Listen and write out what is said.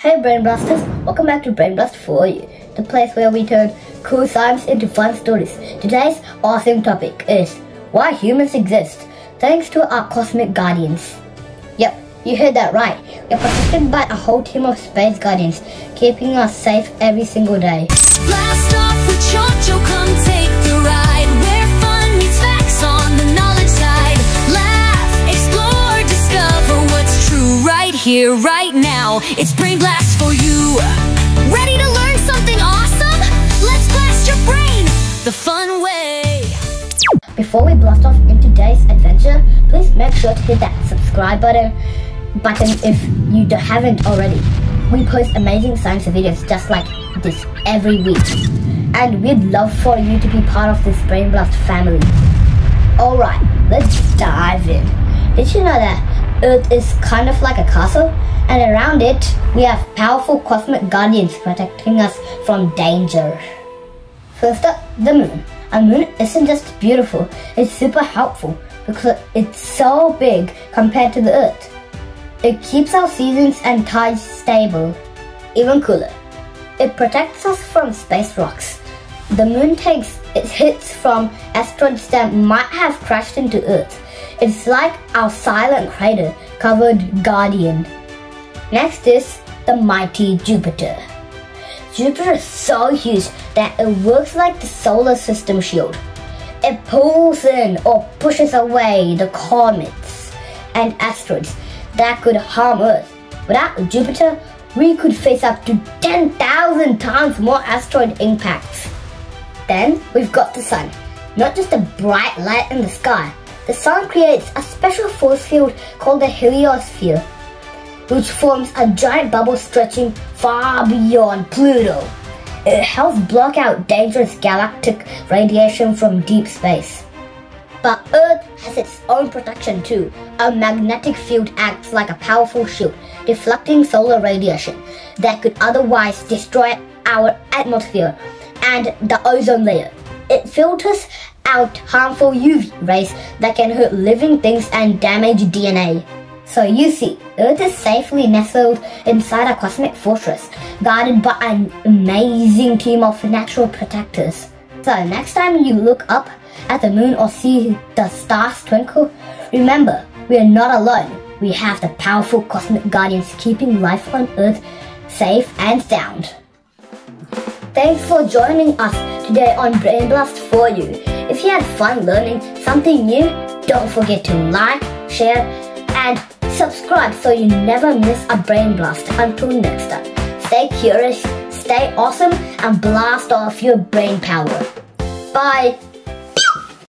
Hey Brain Blasters, welcome back to Brain Blast for you, the place where we turn cool science into fun stories. Today's awesome topic is why humans exist, thanks to our cosmic guardians. Yep, you heard that right. We're protected by a whole team of space guardians, keeping us safe every single day. Blast off with here, right now. It's Brain Blast for you. Ready to learn something awesome? Let's blast your brain the fun way. Before we blast off into today's adventure, please make sure to hit that subscribe button button if you haven't already. We post amazing science videos just like this every week. And we'd love for you to be part of this Brain Blast family. Alright, let's dive in. Did you know that Earth is kind of like a castle? And around it, we have powerful cosmic guardians protecting us from danger. First up, the moon. A moon isn't just beautiful, it's super helpful because it's so big compared to the earth. It keeps our seasons and tides stable. Even cooler, it protects us from space rocks. The moon takes its hits from asteroids that might have crashed into Earth. It's like our silent crater covered guardian. Next is the mighty Jupiter. Jupiter is so huge that it works like the solar system shield. It pulls in or pushes away the comets and asteroids that could harm Earth. Without Jupiter, we could face up to 10,000 times more asteroid impacts. Then we've got the sun. Not just a bright light in the sky. The sun creates a special force field called the heliosphere, which forms a giant bubble stretching far beyond Pluto. It helps block out dangerous galactic radiation from deep space. But Earth has its own protection too. A magnetic field acts like a powerful shield, deflecting solar radiation that could otherwise destroy our atmosphere and the ozone layer. It filters out harmful UV rays that can hurt living things and damage DNA. So you see, Earth is safely nestled inside a cosmic fortress, guarded by an amazing team of natural protectors. So next time you look up at the moon or see the stars twinkle, remember, we are not alone. We have the powerful cosmic guardians keeping life on Earth safe and sound. Thanks for joining us today on Brain Blast for you. If you had fun learning something new, don't forget to like, share, and subscribe so you never miss a Brain Blast. Until next time, stay curious, stay awesome, and blast off your brain power. Bye!